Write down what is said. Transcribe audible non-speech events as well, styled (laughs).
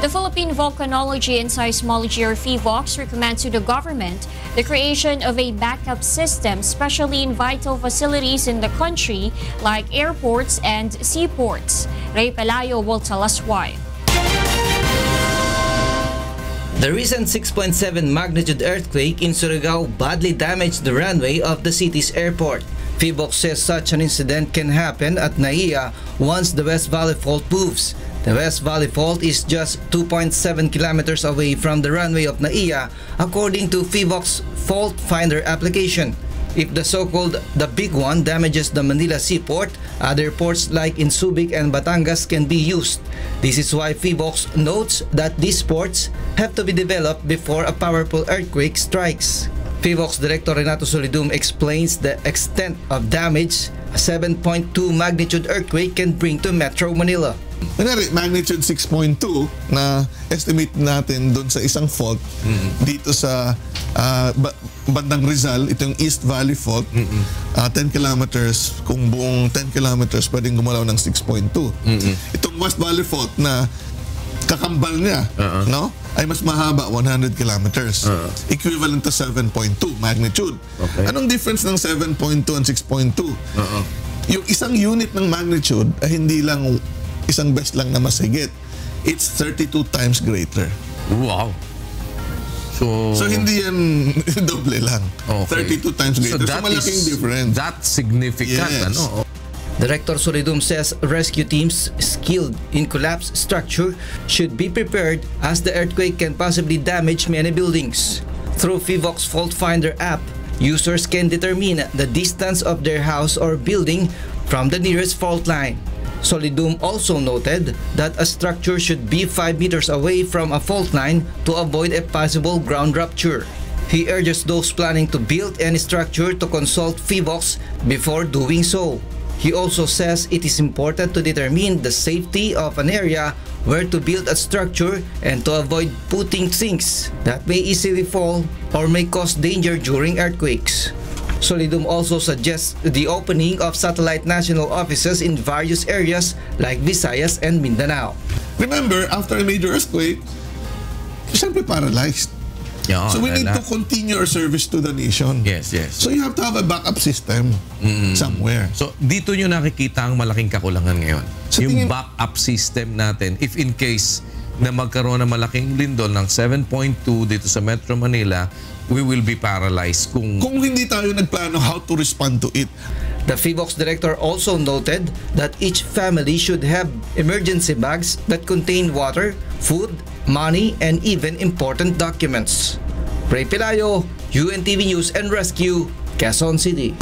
The Philippine Volcanology and Seismology or PHIVOLCS recommends to the government the creation of a backup system, especially in vital facilities in the country like airports and seaports. Rey Pelayo will tell us why. The recent 6.7 magnitude earthquake in Surigao badly damaged the runway of the city's airport. PHIVOLCS says such an incident can happen at NAIA once the West Valley Fault moves. The West Valley Fault is just 2.7 kilometers away from the runway of NAIA according to PHIVOLCS Fault Finder application. If the so-called the big one damages the Manila seaport, other ports like in Subic and Batangas can be used. This is why PHIVOLCS notes that these ports have to be developed before a powerful earthquake strikes. PHIVOX Director Renato Solidum explains the extent of damage a 7.2 magnitude earthquake can bring to Metro Manila. Kunyari, magnitude 6.2 na estimate natin doon sa isang fault dito sa ba- bandang Rizal, ito yung East Valley Fault, ah, 10 kilometers, kung buong 10 kilometers pwedeng gumalaw ng 6.2. Itong West Valley Fault na kakambal niya, no? Ay mas mahaba, 100 kilometers. Equivalent to 7.2 magnitude. Okay. Anong difference ng 7.2 and 6.2? Yung isang unit ng magnitude ay hindi lang isang best lang na mas higit. It's 32 times greater. Wow. So, So hindi yan (laughs) doble lang. okay. 32 times greater. So, that malaking is- difference. That's significant. Yes. Ano? Director Solidum says rescue teams skilled in collapse structure should be prepared as the earthquake can possibly damage many buildings. Through PHIVOLCS Fault Finder app, users can determine the distance of their house or building from the nearest fault line. Solidum also noted that a structure should be 5 meters away from a fault line to avoid a possible ground rupture. He urges those planning to build any structure to consult PHIVOLCS before doing so. He also says it is important to determine the safety of an area where to build a structure and to avoid putting things that may easily fall or may cause danger during earthquakes. Solidum also suggests the opening of satellite national offices in various areas like Visayas and Mindanao. Remember, after a major earthquake, you siyempre paralyzed. Yeah, so we need to continue our service to the nation. Yes, yes. So you have to have a backup system somewhere. So, dito nyo nakikita ang malaking kakulangan ngayon. Sa yung tingin- backup system natin, if in case na magkaroon ng malaking lindol ng 7.2 dito sa Metro Manila, we will be paralyzed kung... Kung hindi tayo nagplano how to respond to it, The PHIVOX director also noted that each family should have emergency bags that contain water, food, money, and even important documents. Ray Pelayo, UNTV News and Rescue, Quezon City.